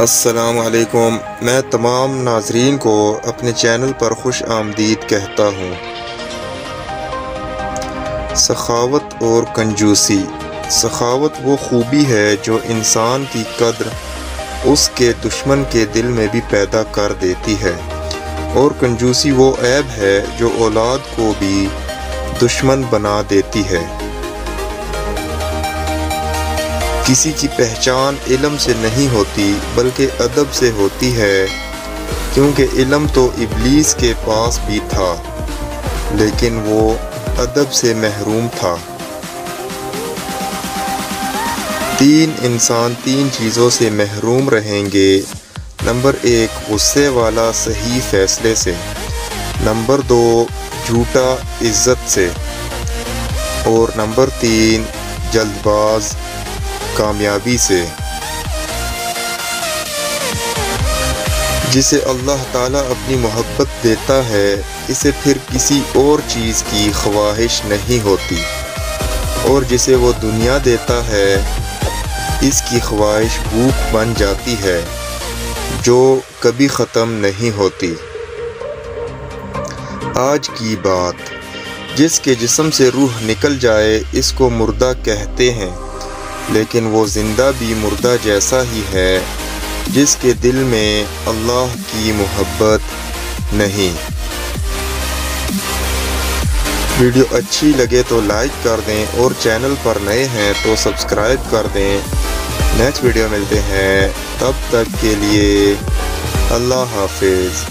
असलकुम मैं तमाम नाजरीन को अपने चैनल पर खुश आमदीद कहता हूँ। सखावत और कंजूसी। सखावत वो खूबी है जो इंसान की कद्र उसके दुश्मन के दिल में भी पैदा कर देती है। और कंजूसी वो ऐब है जो औलाद को भी दुश्मन बना देती है। किसी की पहचान इलम से नहीं होती, बल्कि अदब से होती है। क्योंकि इलम तो इबलीस के पास भी था, लेकिन वो अदब से महरूम था। तीन इंसान तीन चीज़ों से महरूम रहेंगे। नंबर एक, गुस्से वाला सही फैसले से। नंबर दो, झूठा इज़्ज़त से। और नंबर तीन, जल्दबाज कामयाबी से। जिसे अल्लाह ताला अपनी मोहब्बत देता है, इसे फिर किसी और चीज़ की ख्वाहिश नहीं होती। और जिसे वो दुनिया देता है, इसकी ख्वाहिश भूख बन जाती है, जो कभी ख़त्म नहीं होती। आज की बात, जिसके जिस्म से रूह निकल जाए, इसको मुर्दा कहते हैं। लेकिन वो ज़िंदा भी मुर्दा जैसा ही है, जिसके दिल में अल्लाह की मोहब्बत नहीं। वीडियो अच्छी लगे तो लाइक कर दें और चैनल पर नए हैं तो सब्सक्राइब कर दें। नेक्स्ट वीडियो मिलते हैं, तब तक के लिए अल्लाह हाफिज़।